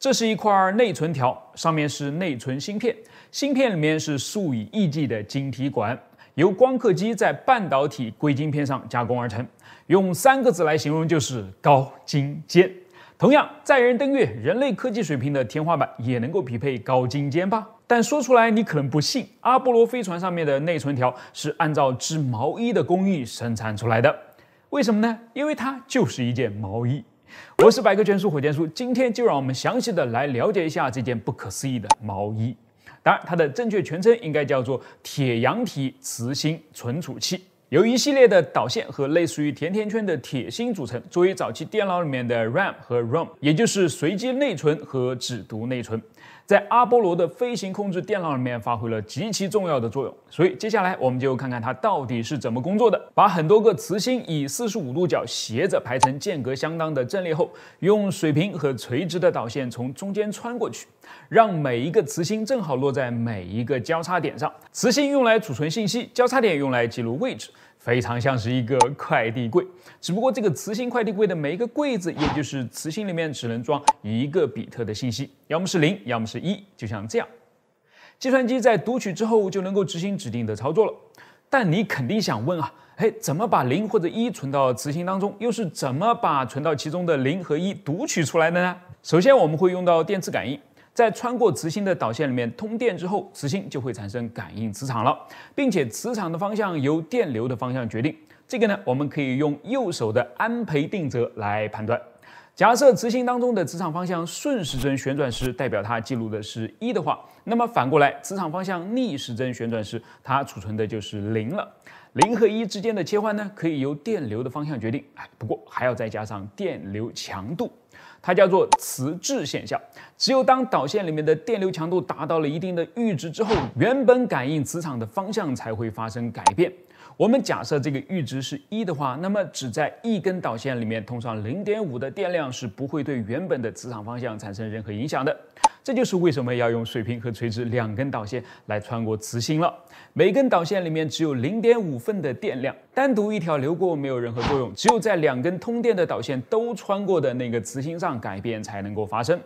这是一块内存条，上面是内存芯片，芯片里面是数以亿计的晶体管，由光刻机在半导体硅晶片上加工而成。用三个字来形容就是高精尖。同样，载人登月，人类科技水平的天花板也能够匹配高精尖吧？但说出来你可能不信，阿波罗飞船上面的内存条是按照织毛衣的工艺生产出来的。为什么呢？因为它就是一件毛衣。我是百科全书火箭叔，今天就让我们详细的来了解一下这件不可思议的毛衣。当然，它的正确全称应该叫做铁阳体磁芯存储器，由一系列的导线和类似于甜甜圈的铁芯组成，作为早期电脑里面的 RAM 和 ROM，也就是随机内存和只读内存。在阿波罗的飞行控制电脑里面发挥了极其重要的作用，所以接下来我们就看看它到底是怎么工作的。把很多个磁芯以四十五度角斜着排成间隔相当的阵列后，用水平和垂直的导线从中间穿过去，让每一个磁芯正好落在每一个交叉点上。磁芯用来储存信息，交叉点用来记录位置。非常像是一个快递柜，只不过这个磁性快递柜的每一个柜子，也就是磁芯里面只能装一个比特的信息，要么是零，要么是一，就像这样。计算机在读取之后就能够执行指定的操作了。但你肯定想问啊，哎，怎么把零或者一存到磁芯当中？又是怎么把存到其中的零和一读取出来的呢？首先我们会用到电磁感应。在穿过磁芯的导线里面通电之后，磁芯就会产生感应磁场了，并且磁场的方向由电流的方向决定。这个呢，我们可以用右手的安培定则来判断。假设磁芯当中的磁场方向顺时针旋转时，代表它记录的是一的话，那么反过来，磁场方向逆时针旋转时，它储存的就是零了。零和一之间的切换呢，可以由电流的方向决定。哎，不过还要再加上电流强度。它叫做磁滞现象，只有当导线里面的电流强度达到了一定的阈值之后，原本感应磁场的方向才会发生改变。我们假设这个阈值是一的话，那么只在一根导线里面通上零点五的电量是不会对原本的磁场方向产生任何影响的。这就是为什么要用水平和垂直两根导线来穿过磁芯了。每根导线里面只有零点五份的电量，单独一条流过没有任何作用，只有在两根通电的导线都穿过的那个磁芯上改变才能够发生。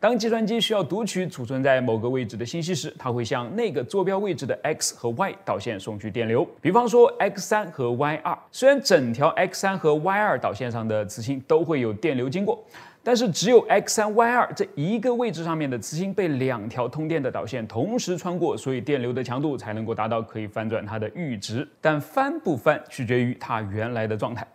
当计算机需要读取储存在某个位置的信息时，它会向那个坐标位置的 x 和 y 导线送去电流。比方说 x 三和 y 二，虽然整条 x 三和 y 二导线上的磁芯都会有电流经过。但是只有 x 三 y 二这一个位置上面的磁芯被两条通电的导线同时穿过，所以电流的强度才能够达到可以翻转它的阈值。但翻不翻取决于它原来的状态。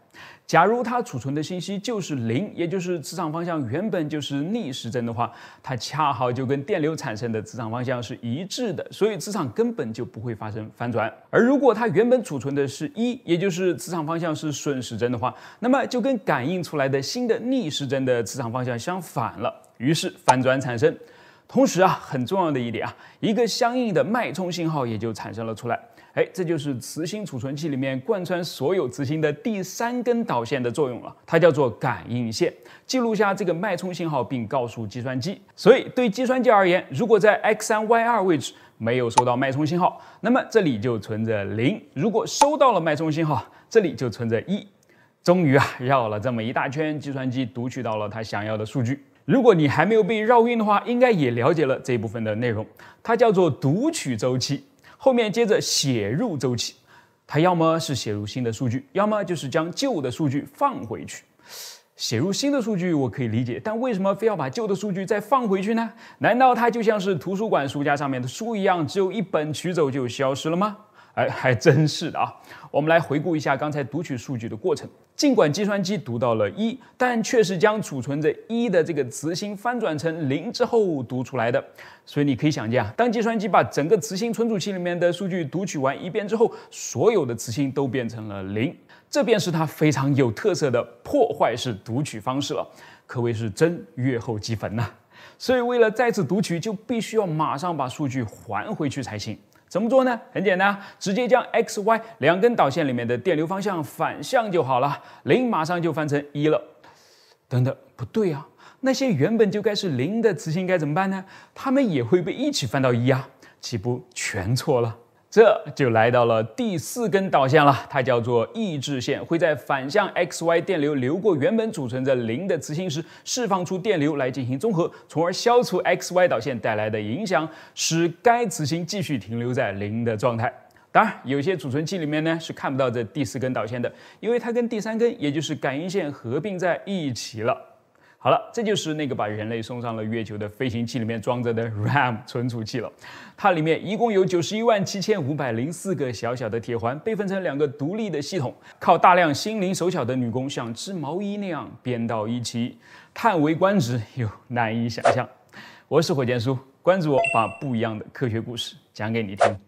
假如它储存的信息就是零，也就是磁场方向原本就是逆时针的话，它恰好就跟电流产生的磁场方向是一致的，所以磁场根本就不会发生翻转。而如果它原本储存的是一，也就是磁场方向是顺时针的话，那么就跟感应出来的新的逆时针的磁场方向相反了，于是翻转产生。同时啊，很重要的一点啊，一个相应的脉冲信号也就产生了出来。哎，这就是磁芯储存器里面贯穿所有磁芯的第三根导线的作用了，它叫做感应线，记录下这个脉冲信号，并告诉计算机。所以对计算机而言，如果在 x 三 y 二位置没有收到脉冲信号，那么这里就存着零；如果收到了脉冲信号，这里就存着一。终于啊，绕了这么一大圈，计算机读取到了它想要的数据。如果你还没有被绕晕的话，应该也了解了这部分的内容，它叫做读取周期。后面接着写入周期，它要么是写入新的数据，要么就是将旧的数据放回去。写入新的数据我可以理解，但为什么非要把旧的数据再放回去呢？难道它就像是图书馆书架上面的书一样，只有一本取走就消失了吗？哎，还真是的啊！我们来回顾一下刚才读取数据的过程。尽管计算机读到了一，但却是将储存着一的这个磁芯翻转成零之后读出来的。所以你可以想见啊，当计算机把整个磁芯存储器里面的数据读取完一遍之后，所有的磁芯都变成了零。这便是它非常有特色的破坏式读取方式了，可谓是真月后积焚呐。所以为了再次读取，就必须要马上把数据还回去才行。怎么做呢？很简单，直接将 x、y 两根导线里面的电流方向反向就好了，零马上就翻成一了。等等，不对啊，那些原本就该是零的磁性该怎么办呢？它们也会被一起翻到一啊，岂不全错了？这就来到了第四根导线了，它叫做抑制线，会在反向 X Y 电流流过原本储存着零的磁性时，释放出电流来进行综合，从而消除 X Y 导线带来的影响，使该磁性继续停留在零的状态。当然，有些储存器里面呢是看不到这第四根导线的，因为它跟第三根，也就是感应线合并在一起了。好了，这就是那个把人类送上了月球的飞行器里面装着的 RAM 存储器了。它里面一共有九十一万七千五百零四个小小的铁环，被分成两个独立的系统，靠大量心灵手巧的女工像织毛衣那样编到一起，叹为观止又难以想象。我是火箭叔，关注我，把不一样的科学故事讲给你听。